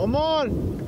Oh Mann!